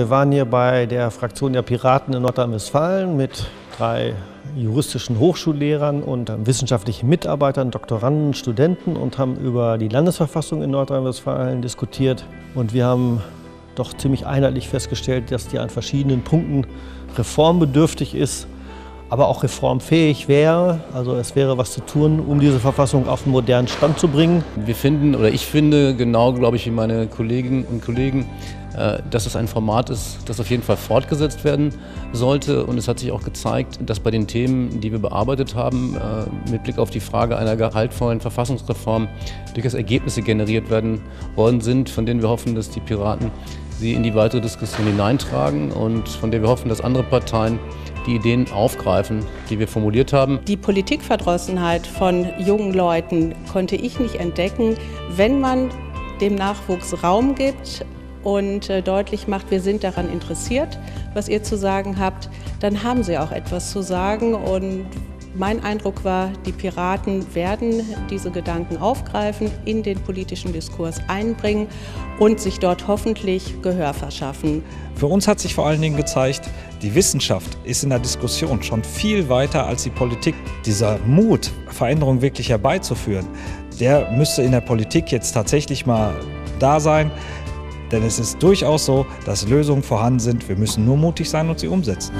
Wir waren hier bei der Fraktion der Piraten in Nordrhein-Westfalen mit drei juristischen Hochschullehrern und wissenschaftlichen Mitarbeitern, Doktoranden, Studenten und haben über die Landesverfassung in Nordrhein-Westfalen diskutiert. Und wir haben doch ziemlich einheitlich festgestellt, dass die an verschiedenen Punkten reformbedürftig ist, aber auch reformfähig wäre. Also es wäre was zu tun, um diese Verfassung auf einen modernen Stand zu bringen. Wir finden, oder ich finde, genau, glaube ich, wie meine Kolleginnen und Kollegen, dass es ein Format ist, das auf jeden Fall fortgesetzt werden sollte. Und es hat sich auch gezeigt, dass bei den Themen, die wir bearbeitet haben, äh, mit Blick auf die Frage einer gehaltvollen Verfassungsreform durchaus Ergebnisse generiert werden worden sind, von denen wir hoffen, dass die Piraten sie in die weitere Diskussion hineintragen und von der wir hoffen, dass andere Parteien die Ideen aufgreifen, die wir formuliert haben. Die Politikverdrossenheit von jungen Leuten konnte ich nicht entdecken, wenn man dem Nachwuchs Raum gibt und äh, deutlich macht, wir sind daran interessiert, was ihr zu sagen habt, dann haben sie auch etwas zu sagen und mein Eindruck war, die Piraten werden diese Gedanken aufgreifen, in den politischen Diskurs einbringen und sich dort hoffentlich Gehör verschaffen. Für uns hat sich vor allen Dingen gezeigt, die Wissenschaft ist in der Diskussion schon viel weiter als die Politik. Dieser Mut, Veränderungen wirklich herbeizuführen, der müsste in der Politik jetzt tatsächlich mal da sein. Denn es ist durchaus so, dass Lösungen vorhanden sind. Wir müssen nur mutig sein und sie umsetzen.